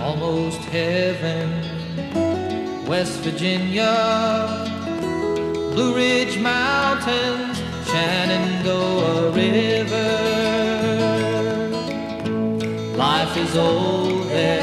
almost heaven. West Virginia, Blue Ridge Mountains, Shenandoah River. Life is old there